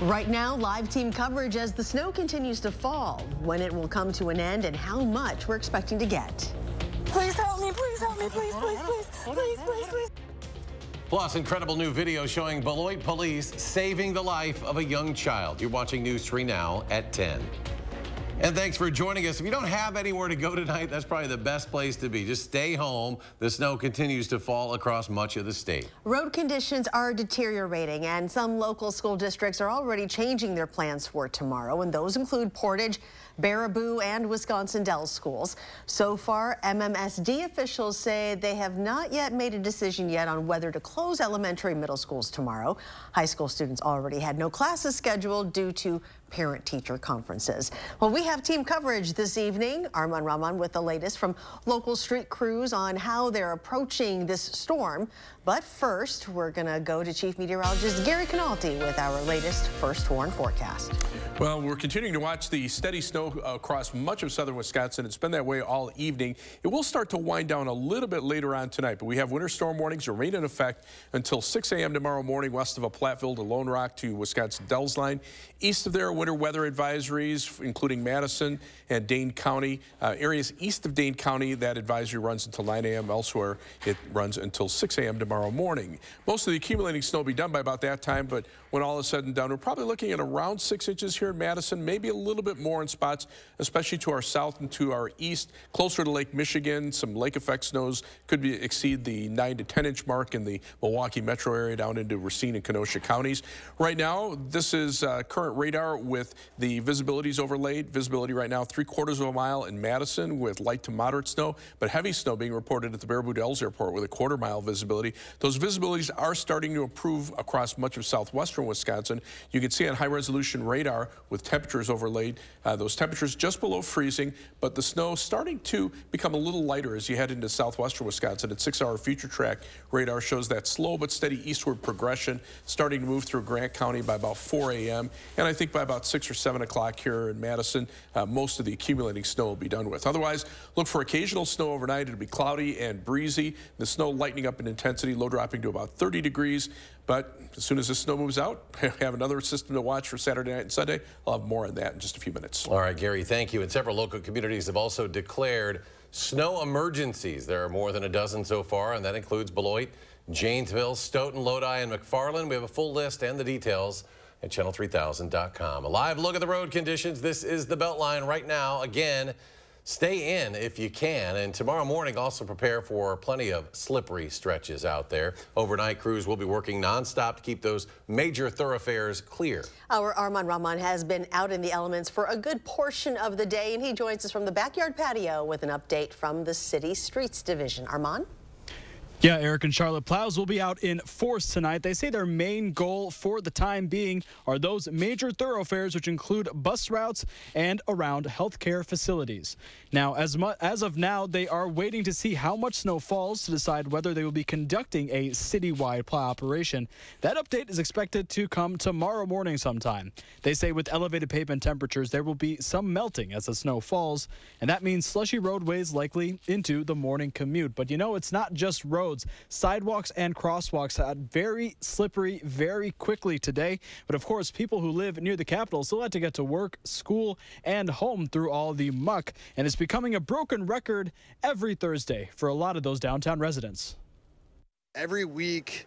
Right now, live team coverage as the snow continues to fall, when it will come to an end and how much we're expecting to get. Please help me, please help me, please, please, please, please, please, please. Plus, incredible new video showing Beloit police saving the life of a young child. You're watching News 3 now at 10. And thanks for joining us. If you don't have anywhere to go tonight, that's probably the best place to be. Just stay home. The snow continues to fall across much of the state. Road conditions are deteriorating, and some local school districts are already changing their plans for tomorrow, and those include Portage, Baraboo, and Wisconsin Dells schools. So far, MMSD officials say they have not yet made a decision yet on whether to close elementary middle schools tomorrow. High school students already had no classes scheduled due to parent-teacher conferences. Well, we have team coverage this evening. Arman Rahman with the latest from local street crews on how they're approaching this storm. But first, we're going to go to Chief Meteorologist Gary Cannalte with our latest first warn forecast. Well, we're continuing to watch the steady snow across much of southern Wisconsin. It's been that way all evening. It will start to wind down a little bit later on tonight, but we have winter storm warnings remain in effect until 6 a.m. tomorrow morning west of a Platteville to Lone Rock to Wisconsin Dells line. East of there, winter weather advisories, including Madison and Dane County. Uh, areas east of Dane County, that advisory runs until 9 a.m. Elsewhere, it runs until 6 a.m. tomorrow morning. Most of the accumulating snow will be done by about that time, but when all is said and done, we're probably looking at around six inches here in Madison, maybe a little bit more in spots, especially to our south and to our east, closer to Lake Michigan. Some lake effect snows could be, exceed the 9 to 10 inch mark in the Milwaukee metro area down into Racine and Kenosha counties. Right now, this is uh, current radar with the visibilities overlaid. Visibility right now, three quarters of a mile in Madison with light to moderate snow, but heavy snow being reported at the Baraboo Dells Airport with a quarter mile visibility. Those visibilities are starting to improve across much of southwestern Wisconsin. You can see on high resolution radar with temperatures overlaid, uh, those temperatures just below freezing, but the snow starting to become a little lighter as you head into southwestern Wisconsin. At six hour future track radar shows that slow but steady eastward progression starting to move through Grant County by about 4 a.m. And I think by about 6 or 7 o'clock here in Madison, uh, most of the accumulating snow will be done with. Otherwise, look for occasional snow overnight. It'll be cloudy and breezy. The snow lightening up in intensity, low dropping to about 30 degrees. But as soon as the snow moves out, have another system to watch for Saturday night and Sunday. I'll have more on that in just a few minutes. All right, Gary, thank you. And several local communities have also declared snow emergencies. There are more than a dozen so far, and that includes Beloit, Janesville, Stoughton, Lodi, and McFarland. We have a full list and the details at channel3000.com. A live look at the road conditions. This is the Beltline right now. Again, Stay in if you can. And tomorrow morning, also prepare for plenty of slippery stretches out there. Overnight crews will be working nonstop to keep those major thoroughfares clear. Our Arman Rahman has been out in the elements for a good portion of the day, and he joins us from the backyard patio with an update from the City Streets Division. Arman? Yeah, Eric and Charlotte plows will be out in force tonight. They say their main goal for the time being are those major thoroughfares, which include bus routes and around healthcare facilities. Now, as, as of now, they are waiting to see how much snow falls to decide whether they will be conducting a citywide plow operation. That update is expected to come tomorrow morning sometime. They say with elevated pavement temperatures, there will be some melting as the snow falls, and that means slushy roadways likely into the morning commute. But you know, it's not just roads roads. Sidewalks and crosswalks had very slippery very quickly today. But of course, people who live near the Capitol still had to get to work, school, and home through all the muck. And it's becoming a broken record every Thursday for a lot of those downtown residents. Every week,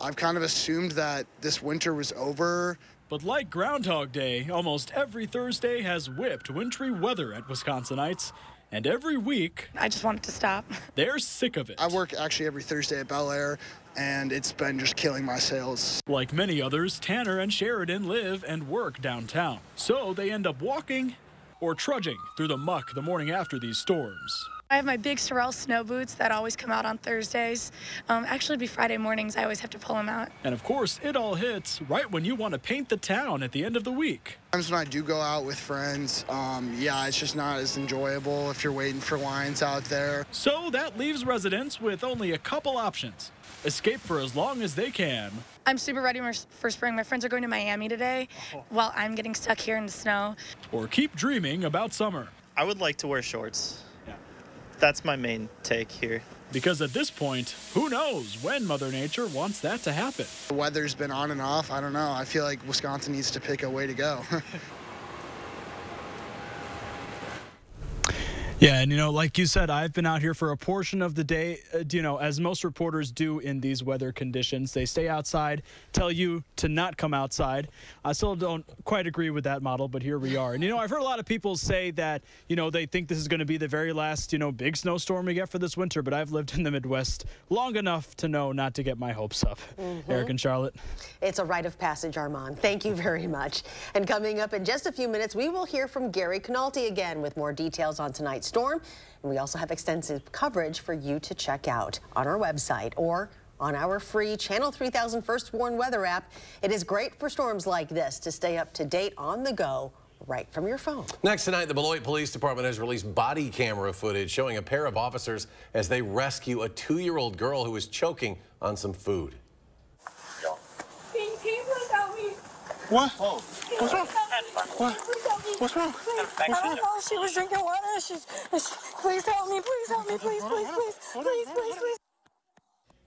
I've kind of assumed that this winter was over. But like Groundhog Day, almost every Thursday has whipped wintry weather at Wisconsinites. And every week, I just want it to stop. They're sick of it. I work actually every Thursday at Bel Air, and it's been just killing my sales. Like many others, Tanner and Sheridan live and work downtown. So they end up walking or trudging through the muck the morning after these storms. I have my big Sorel snow boots that always come out on Thursdays. Um, actually, be Friday mornings. I always have to pull them out. And of course, it all hits right when you want to paint the town at the end of the week. Times when I do go out with friends, um, yeah, it's just not as enjoyable if you're waiting for lines out there. So that leaves residents with only a couple options. Escape for as long as they can. I'm super ready for spring. My friends are going to Miami today oh. while I'm getting stuck here in the snow. Or keep dreaming about summer. I would like to wear shorts that's my main take here. because at this point, who knows when Mother Nature wants that to happen. The weather's been on and off. I don't know. I feel like Wisconsin needs to pick a way to go. Yeah, and you know, like you said, I've been out here for a portion of the day. Uh, you know, as most reporters do in these weather conditions, they stay outside, tell you to not come outside. I still don't quite agree with that model, but here we are. And you know, I've heard a lot of people say that you know they think this is going to be the very last you know big snowstorm we get for this winter. But I've lived in the Midwest long enough to know not to get my hopes up. Mm-hmm. Eric and Charlotte. It's a rite of passage, Arman. Thank you very much. And coming up in just a few minutes, we will hear from Gary Cannalte again with more details on tonight's storm. And we also have extensive coverage for you to check out on our website or on our free Channel 3000 First Warn weather app. It is great for storms like this to stay up to date on the go right from your phone. Next tonight, the Beloit Police Department has released body camera footage showing a pair of officers as they rescue a two-year-old girl who was choking on some food. What? What's wrong? What? What's wrong? I don't know. She was drinking water. She's, please help me. Please help me. Please, please, please, please, please, please.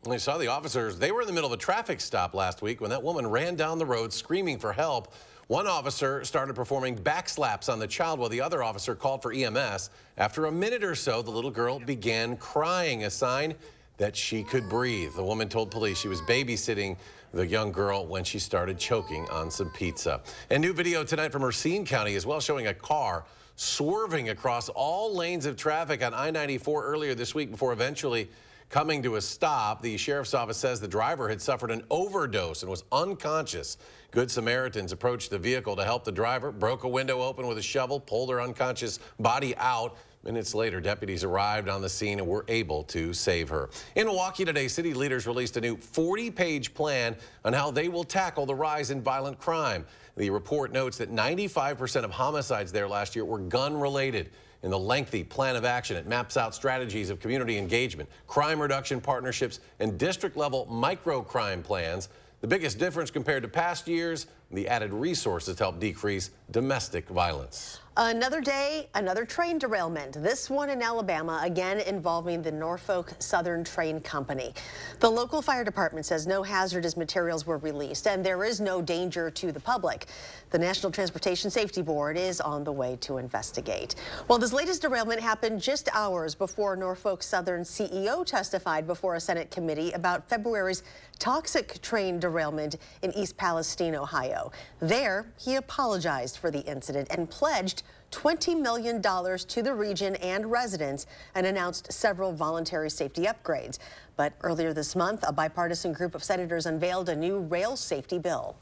We saw the officers. They were in the middle of a traffic stop last week when that woman ran down the road screaming for help. One officer started performing backslaps on the child while the other officer called for EMS. After a minute or so, the little girl began crying, a sign that she could breathe. The woman told police she was babysitting the young girl when she started choking on some pizza. And new video tonight from Racine County as well showing a car swerving across all lanes of traffic on I-94 earlier this week before eventually coming to a stop. The sheriff's office says the driver had suffered an overdose and was unconscious. Good Samaritans approached the vehicle to help the driver, broke a window open with a shovel, pulled her unconscious body out. Minutes later, deputies arrived on the scene and were able to save her. In Milwaukee today, city leaders released a new 40-page plan on how they will tackle the rise in violent crime. The report notes that 95% of homicides there last year were gun-related. In the lengthy plan of action, it maps out strategies of community engagement, crime reduction partnerships, and district-level micro-crime plans. The biggest difference compared to past years, the added resources to help decrease domestic violence. Another day, another train derailment. This one in Alabama, again involving the Norfolk Southern Train Company. The local fire department says no hazardous materials were released and there is no danger to the public. The National Transportation Safety Board is on the way to investigate. Well, this latest derailment happened just hours before Norfolk Southern CEO testified before a Senate committee about February's toxic train derailment in East Palestine, Ohio. There, he apologized for the incident and pledged $20 million to the region and residents and announced several voluntary safety upgrades. But earlier this month, a bipartisan group of senators unveiled a new rail safety bill.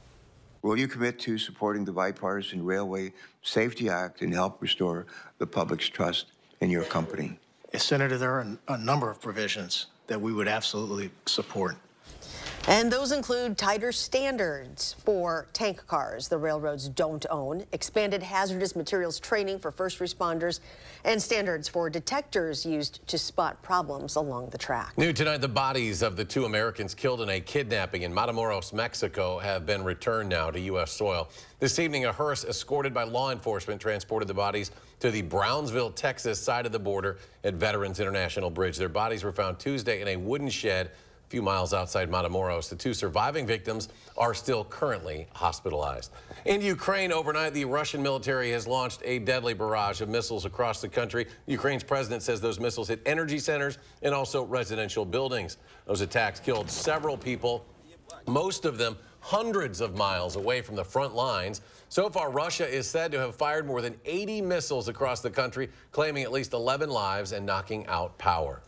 Will you commit to supporting the Bipartisan Railway Safety Act and help restore the public's trust in your company? Senator, there are a number of provisions that we would absolutely support. And those include tighter standards for tank cars the railroads don't own, expanded hazardous materials training for first responders, and standards for detectors used to spot problems along the track. New tonight, the bodies of the two Americans killed in a kidnapping in Matamoros, Mexico have been returned now to U.S. soil. This evening, a hearse escorted by law enforcement transported the bodies to the Brownsville, Texas side of the border at Veterans International Bridge. Their bodies were found Tuesday in a wooden shed few miles outside Matamoros. The two surviving victims are still currently hospitalized. In Ukraine overnight, the Russian military has launched a deadly barrage of missiles across the country. Ukraine's president says those missiles hit energy centers and also residential buildings. Those attacks killed several people, most of them hundreds of miles away from the front lines. So far, Russia is said to have fired more than 80 missiles across the country, claiming at least 11 lives and knocking out power.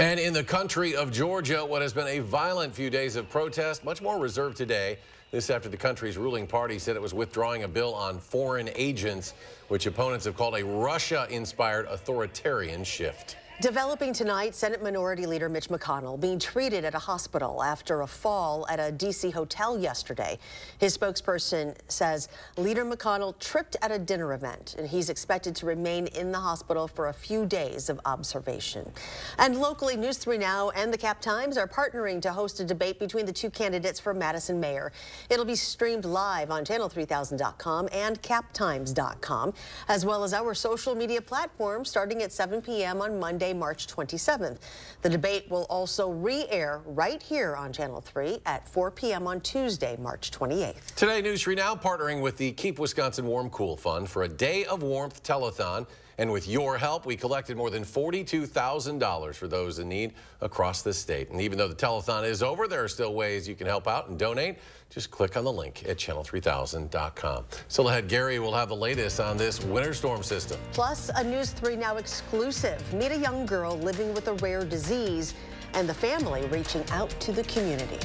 And in the country of Georgia, what has been a violent few days of protest, much more reserved today. This after the country's ruling party said it was withdrawing a bill on foreign agents, which opponents have called a Russia-inspired authoritarian shift. Developing tonight, Senate Minority Leader Mitch McConnell being treated at a hospital after a fall at a D.C. hotel yesterday. His spokesperson says Leader McConnell tripped at a dinner event, and he's expected to remain in the hospital for a few days of observation. And locally, News 3 Now and the Cap Times are partnering to host a debate between the two candidates for Madison mayor. It'll be streamed live on channel3000.com and captimes.com, as well as our social media platforms starting at 7 p.m. on Monday. March 27th. The debate will also re-air right here on Channel 3 at 4 p.m. on Tuesday, March 28th. Today, News 3 Now partnering with the Keep Wisconsin Warm Cool Fund for a Day of Warmth telethon. And with your help, we collected more than $42,000 for those in need across the state. And even though the telethon is over, there are still ways you can help out and donate. Just click on the link at channel3000.com. Still ahead, Gary will have the latest on this winter storm system. Plus, a News 3 Now exclusive. Meet a young girl living with a rare disease and the family reaching out to the community.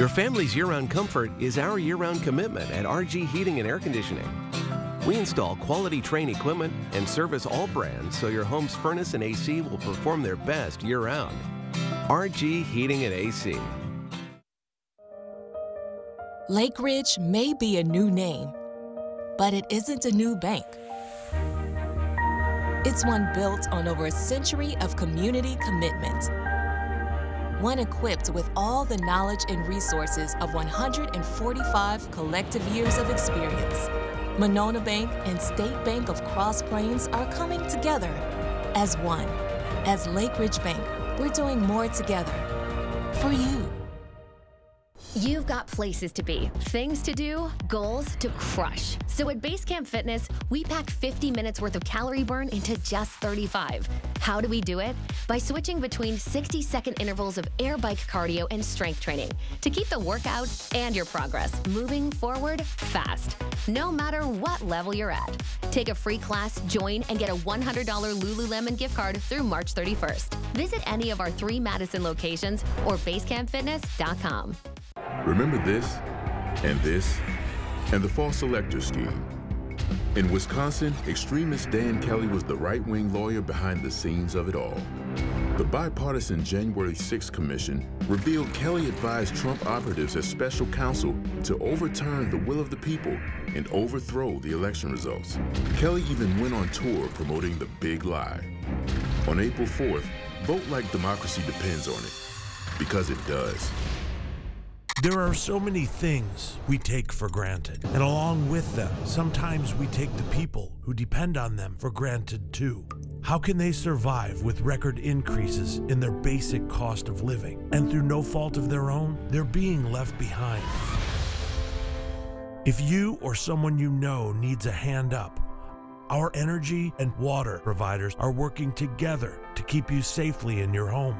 Your family's year-round comfort is our year-round commitment at RG Heating and Air Conditioning. We install quality Trane equipment and service all brands so your home's furnace and AC will perform their best year-round. RG Heating and AC. Lake Ridge may be a new name, but it isn't a new bank. It's one built on over a century of community commitment one equipped with all the knowledge and resources of 145 collective years of experience. Monona Bank and State Bank of Cross Plains are coming together as one. As Lake Ridge Bank, we're doing more together for you. You've got places to be, things to do, goals to crush. So at Basecamp Fitness, we pack 50 minutes worth of calorie burn into just 35. How do we do it? By switching between 60 second intervals of air bike cardio and strength training to keep the workout and your progress moving forward fast, no matter what level you're at. Take a free class, join, and get a $100 Lululemon gift card through March 31st. Visit any of our three Madison locations or basecampfitness.com. Remember this, and this, and the false elector scheme. In Wisconsin, extremist Dan Kelly was the right-wing lawyer behind the scenes of it all. The bipartisan January 6 commission revealed Kelly advised Trump operatives as special counsel to overturn the will of the people and overthrow the election results. Kelly even went on tour promoting the big lie. On April 4th, vote like democracy depends on it, because it does. There are so many things we take for granted, and along with them, sometimes we take the people who depend on them for granted too. How can they survive with record increases in their basic cost of living? And through no fault of their own, they're being left behind. If you or someone you know needs a hand up, our energy and water providers are working together to keep you safely in your home.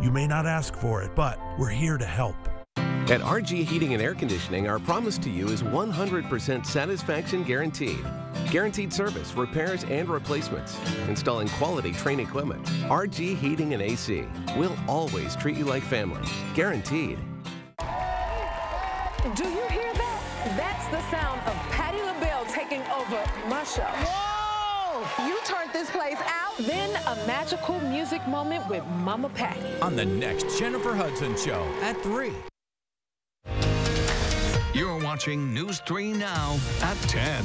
You may not ask for it, but we're here to help. At RG Heating and Air Conditioning, our promise to you is 100% satisfaction guaranteed. Guaranteed service, repairs, and replacements. Installing quality Trane equipment. RG Heating and AC. We'll always treat you like family. Guaranteed. Do you hear that? That's the sound of Patti LaBelle taking over my show. Whoa! You turned this place out. Then a magical music moment with Mama Patti. On the next Jennifer Hudson Show at 3. You're watching News 3 Now at 10.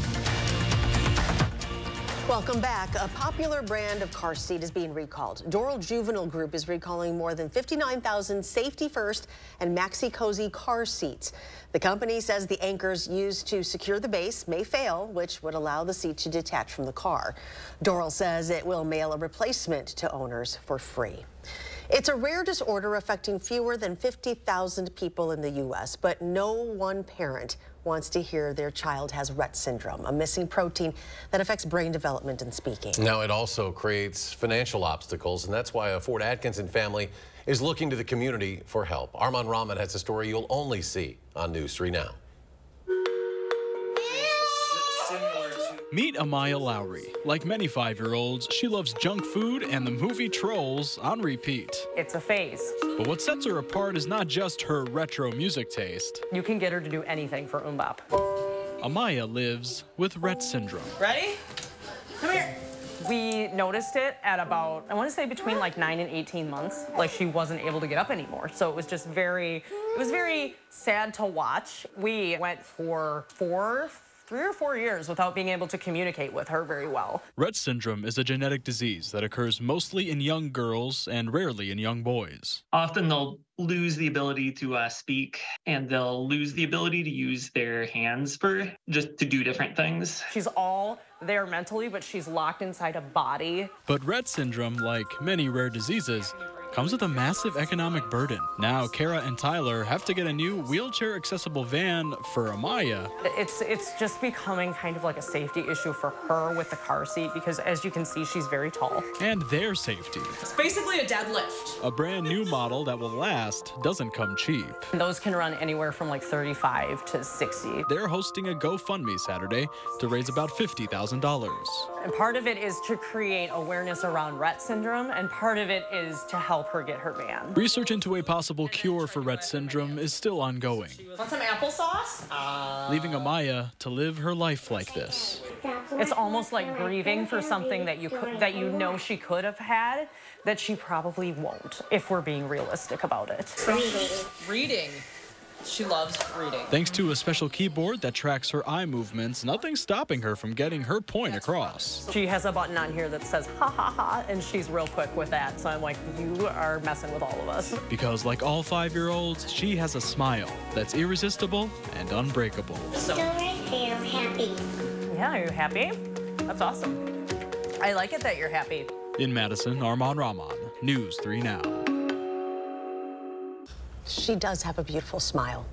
Welcome back. A popular brand of car seat is being recalled. Dorel Juvenile Group is recalling more than 59,000 Safety First and Maxi-Cosi car seats. The company says the anchors used to secure the base may fail, which would allow the seat to detach from the car. Dorel says it will mail a replacement to owners for free. It's a rare disorder affecting fewer than 50,000 people in the U.S., but no one parent wants to hear their child has Rett syndrome, a missing protein that affects brain development and speaking. Now, it also creates financial obstacles, and that's why a Fort Atkinson family is looking to the community for help. Arman Rahman has a story you'll only see on News 3 Now. Meet Amaya Lowry. Like many five year olds, she loves junk food and the movie Trolls on repeat. It's a phase. But what sets her apart is not just her retro music taste. You can get her to do anything for MMMBop. Amaya lives with Rett syndrome. Ready? Come here. We noticed it at about, I want to say between like 9 and 18 months. Like she wasn't able to get up anymore. So it was just very, it was very sad to watch. We went for four, three or four years without being able to communicate with her very well. Rett syndrome is a genetic disease that occurs mostly in young girls and rarely in young boys. Often they'll lose the ability to uh, speak and they'll lose the ability to use their hands for just to do different things. She's all there mentally, but she's locked inside a body. But Rett syndrome, like many rare diseases, comes with a massive economic burden. Now, Kara and Tyler have to get a new wheelchair accessible van for Amaya. It's it's just becoming kind of like a safety issue for her with the car seat because as you can see, she's very tall. And their safety. It's basically a deadlift. A brand new model that will last doesn't come cheap. And those can run anywhere from like 35 to 60. They're hosting a GoFundMe Saturday to raise about $50,000. And part of it is to create awareness around Rett syndrome, and part of it is to help her get her van. Research into a possible cure for Rett syndrome is still ongoing. Want some applesauce? Uh... Leaving Amaya to live her life like this. It's almost like grieving for something that you could, that you know she could have had that she probably won't, if we're being realistic about it. Reading. Reading. She loves reading. Thanks to a special keyboard that tracks her eye movements, nothing's stopping her from getting her point across. She has a button on here that says ha ha ha, and she's real quick with that. So I'm like, you are messing with all of us. Because like all five-year-olds, she has a smile that's irresistible and unbreakable. So right there, I'm happy. Yeah, are you happy? That's awesome. I like it that you're happy. In Madison, Arman Rahman, News 3 Now. She does have a beautiful smile.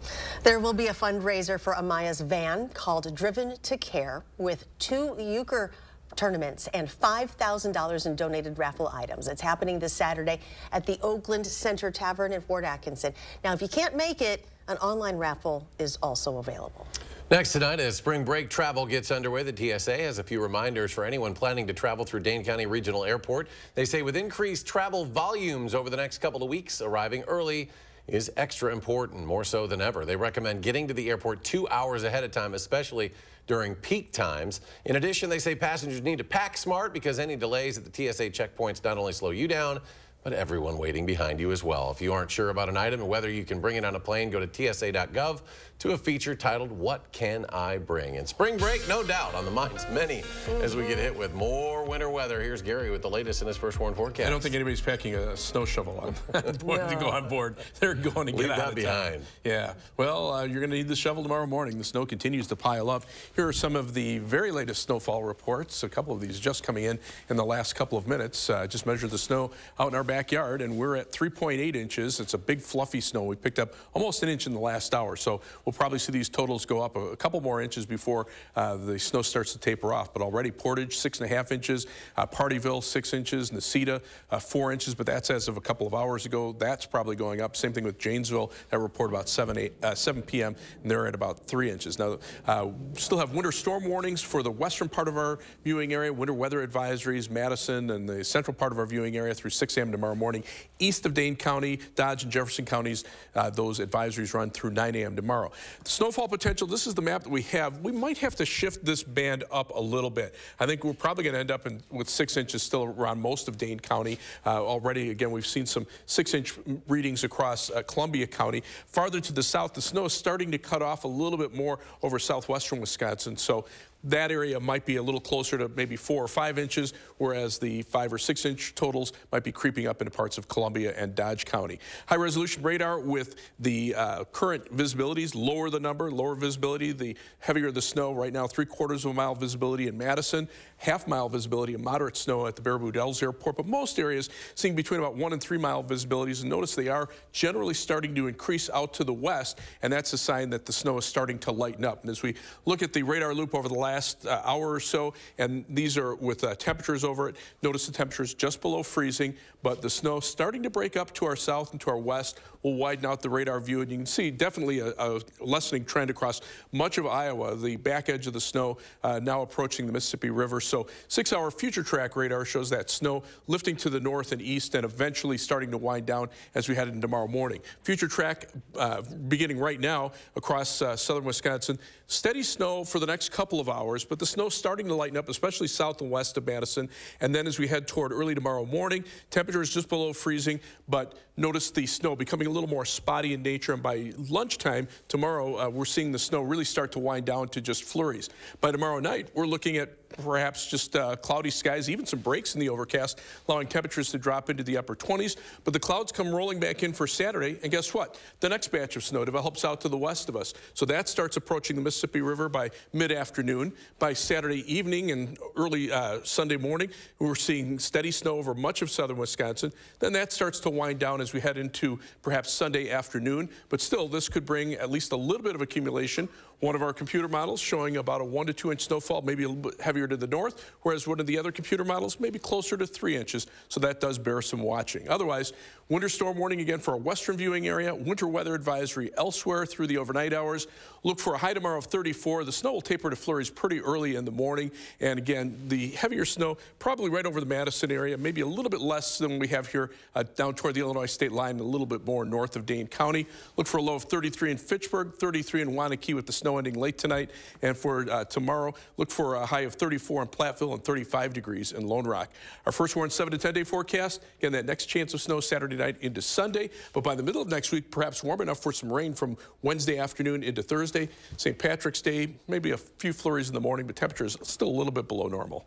There will be a fundraiser for Amaya's van called Driven to Care with two euchre tournaments and $5,000 in donated raffle items. It's happening this Saturday at the Oakland Center Tavern in Fort Atkinson. Now, if you can't make it, an online raffle is also available. Next tonight, as spring break travel gets underway, the TSA has a few reminders for anyone planning to travel through Dane County Regional Airport. They say with increased travel volumes over the next couple of weeks, arriving early is extra important, more so than ever. They recommend getting to the airport two hours ahead of time, especially during peak times. In addition, they say passengers need to pack smart because any delays at the TSA checkpoints not only slow you down, but everyone waiting behind you as well. If you aren't sure about an item and whether you can bring it on a plane, go to tsa.gov to a feature titled What Can I Bring? And spring break, no doubt, on the minds of many as we get hit with more winter weather. Here's Gary with the latest in his first warn forecast. I don't think anybody's packing a snow shovel on board to go on board. They're going to get Leave out that of behind. Town. Yeah. Well, uh, you're going to need the shovel tomorrow morning. The snow continues to pile up. Here are some of the very latest snowfall reports. A couple of these just coming in in the last couple of minutes. Uh, just measured the snow out in our backyard, and we're at 3.8 inches. It's a big fluffy snow. We picked up almost an inch in the last hour, so we'll probably see these totals go up a, couple more inches before uh, the snow starts to taper off. But already Portage, six and a half inches. Uh, Platteville, six inches. Necedah, uh, four inches, but that's as of a couple of hours ago. That's probably going up. Same thing with Janesville. That report about 7, 8, uh, 7 p.m., and they're at about three inches. Now, uh, still have winter storm warnings for the western part of our viewing area, winter weather advisories, Madison, and the central part of our viewing area through 6 a.m. tomorrow morning. East of Dane County, Dodge and Jefferson counties, uh, those advisories run through 9 a.m. tomorrow. The snowfall potential, this is the map that we have. We might have to shift this band up a little bit. I think we're probably going to end up in, with six inches still around most of Dane County. Uh, already, again, we've seen some six-inch readings across uh, Columbia County. Farther to the south, the snow is starting to cut off a little bit more over southwestern Wisconsin. So that area might be a little closer to maybe four or five inches, whereas the five or six inch totals might be creeping up into parts of Columbia and Dodge County. High resolution radar with the uh, current visibilities, lower the number, lower visibility, the heavier the snow. Right now, three quarters of a mile visibility in Madison, half mile visibility and moderate snow at the Baraboo Dells Airport, but most areas seeing between about one and three mile visibilities. And notice they are generally starting to increase out to the west, and that's a sign that the snow is starting to lighten up. And as we look at the radar loop over the last last uh, hour or so, and these are with uh, temperatures over it. Notice the temperatures just below freezing, but the snow starting to break up to our south and to our west will widen out the radar view, and you can see definitely a, a lessening trend across much of Iowa. The back edge of the snow uh, now approaching the Mississippi River. So six-hour future track radar shows that snow lifting to the north and east and eventually starting to wind down as we head into tomorrow morning. Future track uh, beginning right now across uh, southern Wisconsin. Steady snow for the next couple of hours, but the snow starting to lighten up, especially south and west of Madison. And then as we head toward early tomorrow morning, temperatures just below freezing, but notice the snow becoming a little more spotty in nature. And by lunchtime tomorrow, uh, we're seeing the snow really start to wind down to just flurries. By tomorrow night, we're looking at perhaps just uh, cloudy skies, even some breaks in the overcast, allowing temperatures to drop into the upper 20s. But the clouds come rolling back in for Saturday, and guess what? The next batch of snow develops out to the west of us. So that starts approaching the Mississippi River by mid-afternoon. By Saturday evening and early uh, Sunday morning, we're seeing steady snow over much of southern Wisconsin. Then that starts to wind down as we head into perhaps Sunday afternoon. But still, this could bring at least a little bit of accumulation one of our computer models showing about a one to two inch snowfall, maybe a little bit heavier to the north, whereas one of the other computer models maybe closer to three inches. So that does bear some watching. Otherwise, winter storm warning again for our western viewing area, winter weather advisory elsewhere through the overnight hours. Look for a high tomorrow of 34. The snow will taper to flurries pretty early in the morning. And again, the heavier snow probably right over the Madison area, maybe a little bit less than we have here uh, down toward the Illinois state line, a little bit more north of Dane County. Look for a low of 33 in Fitchburg, 33 in Waunakee with the snow ending late tonight. And for uh, tomorrow, look for a high of 34 in Platteville and 35 degrees in Lone Rock. Our first warn 7 to 10 day forecast. Again, that next chance of snow Saturday night into Sunday. But by the middle of next week, perhaps warm enough for some rain from Wednesday afternoon into Thursday. St. Patrick's Day, maybe a few flurries in the morning, but temperatures still a little bit below normal.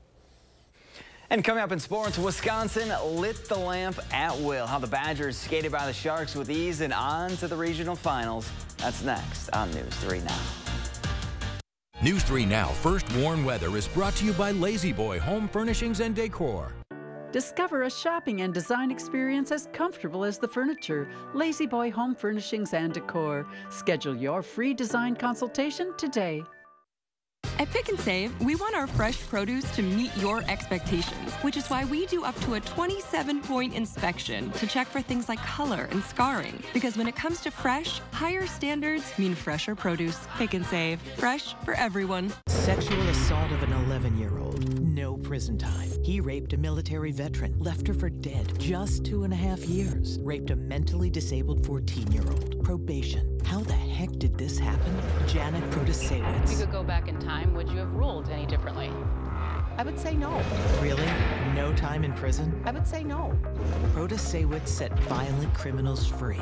And coming up in sports, Wisconsin lit the lamp at will. How the Badgers skated by the Sharks with ease and on to the regional finals. That's next on News 3 Now. News 3 Now First Warn Weather is brought to you by La-Z-Boy Home Furnishings and Decor. Discover a shopping and design experience as comfortable as the furniture. La-Z-Boy Home Furnishings and Decor. Schedule your free design consultation today. At Pick and Save, we want our fresh produce to meet your expectations, which is why we do up to a 27 point inspection to check for things like color and scarring. Because when it comes to fresh, higher standards mean fresher produce. Pick and Save, fresh for everyone. Sexual assault of an 11 year old, prison time. He raped a military veteran, left her for dead, just two and a half years. Raped a mentally disabled 14 year old, probation. How the heck did this happen? Janet Protasiewicz. If you could go back in time, would you have ruled any differently? I would say no. Really? No time in prison? I would say no. Protasiewicz set violent criminals free.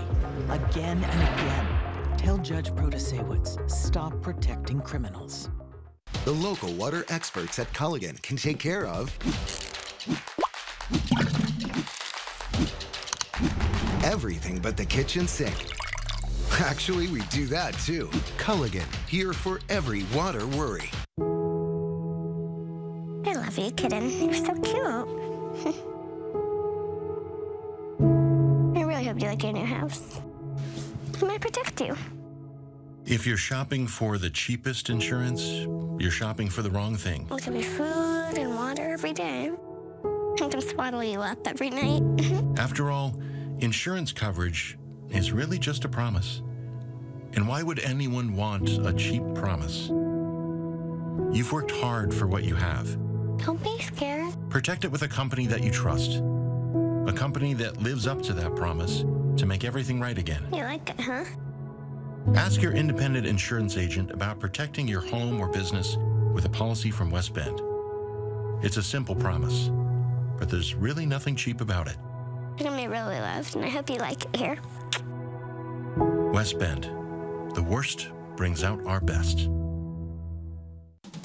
Again and again. Tell Judge Protasiewicz, stop protecting criminals. The local water experts at Culligan can take care of everything but the kitchen sink. Actually, we do that too. Culligan, here for every water worry. I love you, kitten. You're so cute. I really hope you like your new house. I'm gonna protect you. If you're shopping for the cheapest insurance, you're shopping for the wrong thing. Look at me food and water every day. I can swaddle you up every night. After all, insurance coverage is really just a promise. And why would anyone want a cheap promise? You've worked hard for what you have. Don't be scared. Protect it with a company that you trust. A company that lives up to that promise to make everything right again. You like it, huh? Ask your independent insurance agent about protecting your home or business with a policy from West Bend. It's a simple promise, but there's really nothing cheap about it. You're gonna be really loved, and I hope you like it here. West Bend. The worst brings out our best.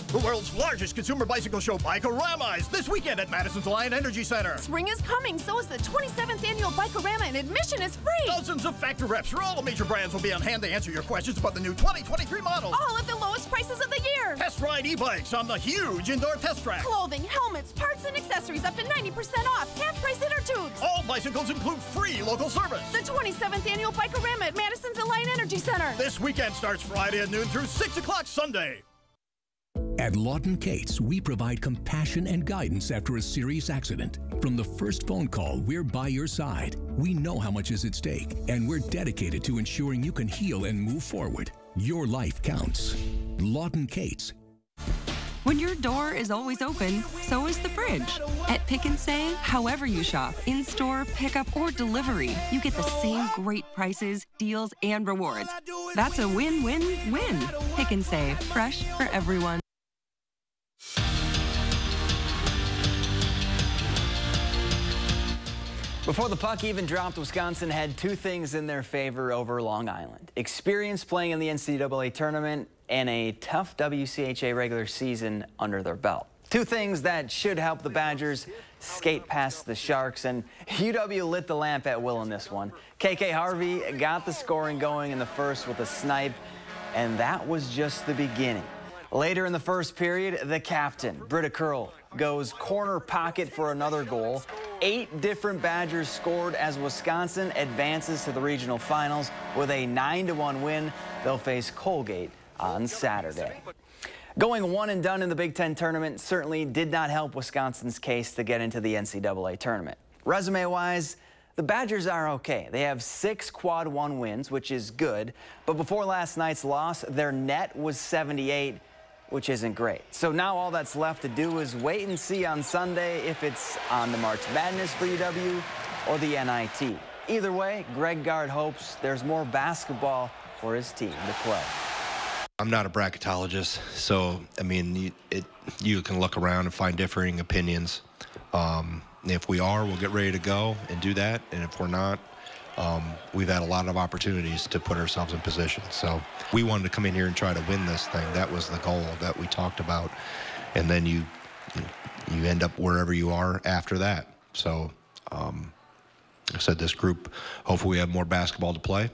The world's largest consumer bicycle show, Bikorama, is this weekend at Madison's Alliant Energy Center. Spring is coming, so is the 27th annual Bikorama, and admission is free. Dozens of factory reps from all the major brands will be on hand to answer your questions about the new 2023 models. All at the lowest prices of the year. Test ride e-bikes on the huge indoor test track. Clothing, helmets, parts, and accessories up to 90% off. Half price inner tubes. All bicycles include free local service. The 27th annual Bikorama at Madison's Alliant Energy Center. This weekend starts Friday at noon through 6 o'clock Sunday. At Lawton Cates, we provide compassion and guidance after a serious accident. From the first phone call, we're by your side. We know how much is at stake, and we're dedicated to ensuring you can heal and move forward. Your life counts. Lawton Cates, When your door is always open, so is the fridge. At Pick and Save, however you shop, in store, pickup, or delivery, you get the same great prices, deals, and rewards. That's a win win win. Pick and Save, fresh for everyone. Before the puck even dropped, Wisconsin had two things in their favor over Long Island. Experience playing in the NCAA tournament and a tough WCHA regular season under their belt. Two things that should help the Badgers skate past the Sharks, and UW lit the lamp at will in this one. KK Harvey got the scoring going in the first with a snipe, and that was just the beginning. Later in the first period, the captain, Britta Curl, goes corner pocket for another goal. Eight different Badgers scored as Wisconsin advances to the regional finals with a 9-1 win. They'll face Colgate on Saturday. Going one and done in the Big Ten tournament certainly did not help Wisconsin's case to get into the NCAA tournament. Resume-wise, the Badgers are okay. They have six quad one wins, which is good. But before last night's loss, their net was 78, which isn't great. So now all that's left to do is wait and see on Sunday if it's on the March Madness for UW or the NIT. Either way, Greg Gard hopes there's more basketball for his team to play. I'm not a bracketologist, so I mean, you, it, you can look around and find differing opinions. Um, if we are, we'll get ready to go and do that, and if we're not, um, we've had a lot of opportunities to put ourselves in position. So we wanted to come in here and try to win this thing. That was the goal that we talked about, and then you you end up wherever you are after that. So um, I said this group. Hopefully, we have more basketball to play.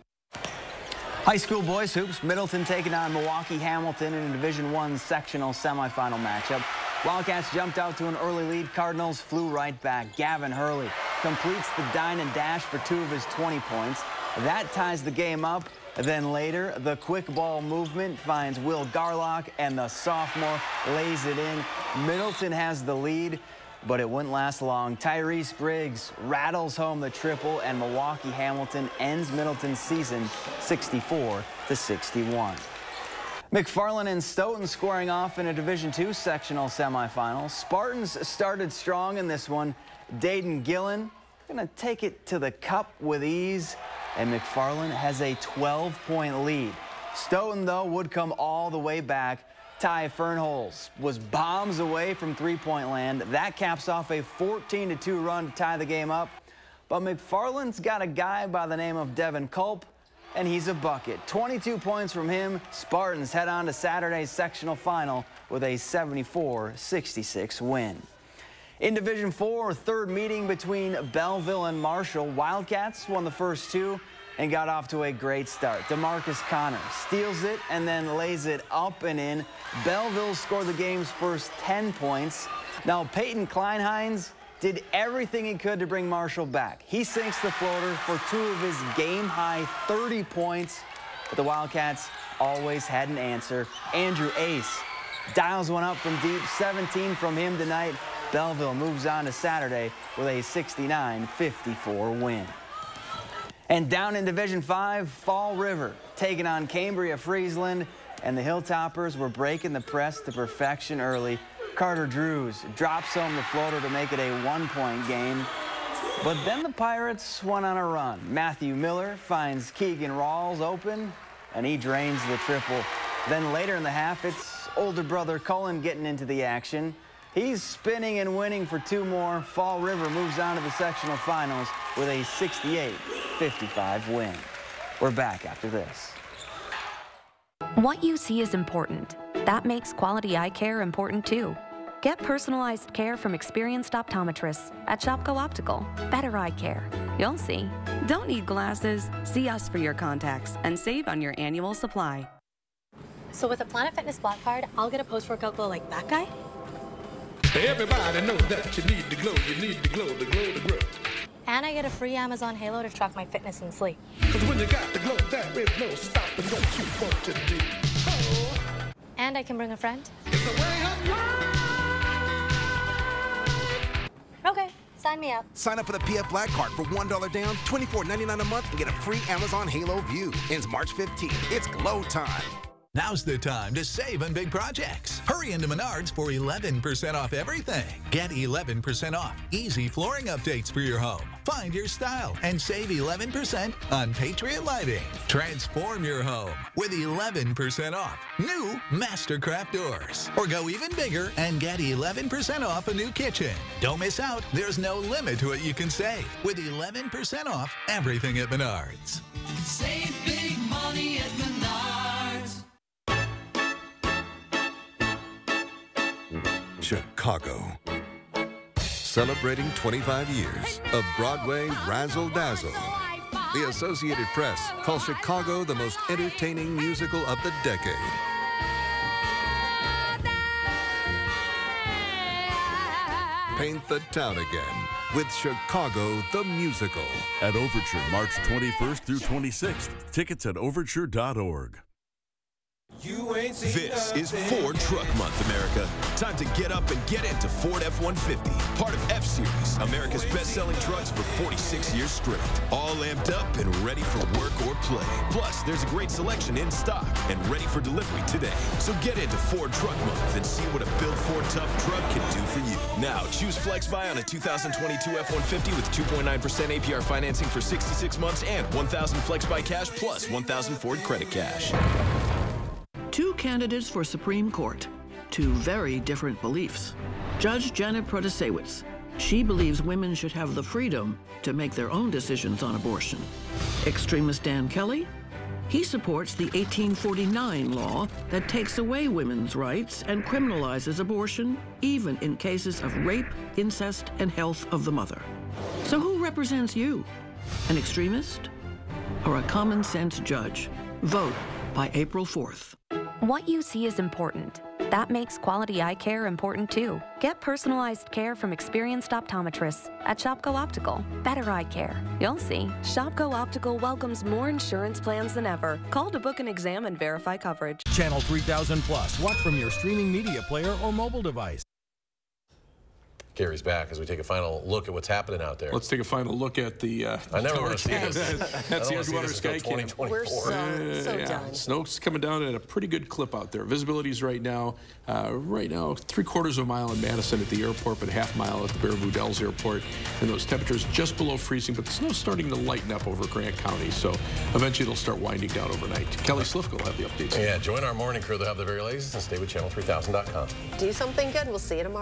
High school boys hoops, Middleton taking on Milwaukee Hamilton in a Division One sectional semifinal matchup. Wildcats jumped out to an early lead. Cardinals flew right back. Gavin Hurley completes the dine and dash for two of his 20 points. That ties the game up. Then later, the quick ball movement finds Will Garlock, and the sophomore lays it in. Middleton has the lead, but it wouldn't last long. Tyrese Briggs rattles home the triple, and Milwaukee Hamilton ends Middleton's season 64 to 61. McFarland and Stoughton squaring off in a Division II sectional semifinal. Spartans started strong in this one. Dayton Gillen going to take it to the cup with ease, and McFarland has a 12-point lead. Stoughton, though, would come all the way back. Ty Fernholz was bombs away from three-point land. That caps off a 14-2 run to tie the game up. But McFarland's got a guy by the name of Devin Culp, and he's a bucket. 22 points from him. Spartans head on to Saturday's sectional final with a 74-66 win. In Division 4, third meeting between Belleville and Marshall. Wildcats won the first two and got off to a great start. DeMarcus Connor steals it and then lays it up and in. Belleville scored the game's first 10 points. Now, Peyton Kleinheinz did everything he could to bring Marshall back. He sinks the floater for two of his game-high 30 points, but the Wildcats always had an answer. Andrew Ace dials one up from deep, 17 from him tonight. Belleville moves on to Saturday with a 69-54 win. And down in Division 5, Fall River taking on Cambria Friesland, and the Hilltoppers were breaking the press to perfection early. Carter Drews drops home the floater to make it a one-point game. But then the Pirates went on a run. Matthew Miller finds Keegan Rawls open, and he drains the triple. Then later in the half, it's older brother Cullen getting into the action. He's spinning and winning for two more. Fall River moves on to the sectional finals with a 68-55 win. We're back after this. What you see is important. That makes quality eye care important too. Get personalized care from experienced optometrists at Shopko Optical. Better eye care. You'll see. Don't need glasses. See us for your contacts and save on your annual supply. So with a Planet Fitness Black Card, I'll get a post-workout glow like that guy? Everybody knows that you need to glow, you need to glow, the glow, the grow. And I get a free Amazon Halo to track my fitness and sleep. Cause when you got the glow, there is no stopping what you want to do. And I can bring a friend. It's the way Okay, sign me up. Sign up for the PF Black Card for $1 down, $24.99 a month, and get a free Amazon Halo View. Ends March 15th. It's glow time. Now's the time to save on big projects. Hurry into Menards for 11% off everything. Get 11% off easy flooring updates for your home. Find your style and save 11% on Patriot Lighting. Transform your home with 11% off new Mastercraft doors. Or go even bigger and get 11% off a new kitchen. Don't miss out. There's no limit to what you can save with 11% off everything at Menards. Save big money at Menards. Chicago. Celebrating 25 years of Broadway Razzle Dazzle. The Associated Press calls Chicago the most entertaining musical of the decade. Paint the town again with Chicago the Musical. At Overture, March 21st through 26th. Tickets at overture.org. This is Ford Truck Month, America. Time to get up and get into Ford F-150, part of F-Series, America's best-selling trucks for 46 years straight. All amped up and ready for work or play. Plus, there's a great selection in stock and ready for delivery today. So get into Ford Truck Month and see what a built Ford tough truck can do for you. Now, choose Flex Buy on a 2022 F-150 with 2.9% APR financing for 66 months and 1,000 Flex Buy cash plus 1,000 Ford credit cash. Two candidates for Supreme Court, two very different beliefs. Judge Janet Protasiewicz, she believes women should have the freedom to make their own decisions on abortion. Extremist Dan Kelly, he supports the 1849 law that takes away women's rights and criminalizes abortion, even in cases of rape, incest, and health of the mother. So who represents you? An extremist or a common sense judge? Vote by April 4th. What you see is important. That makes quality eye care important too. Get personalized care from experienced optometrists at Shopko Optical. Better eye care. You'll see. Shopko Optical welcomes more insurance plans than ever. Call to book an exam and verify coverage. Channel 3000 Plus. Watch from your streaming media player or mobile device. Gary's back as we take a final look at what's happening out there. Let's take a final look at the. Uh, I never want to see this. That's the Edgewater Sky Cam. We're so, so yeah. done. Snow's coming down at a pretty good clip out there. Visibility's right now, uh, right now, three quarters of a mile in Madison at the airport, but half mile at the Baraboo Dells Airport. And those temperatures just below freezing, but the snow's starting to lighten up over Grant County. So eventually it'll start winding down overnight. Kelly Slifka will have the updates. Yeah, join our morning crew. They'll have the very latest and stay with channel3000.com. Do something good. We'll see you tomorrow.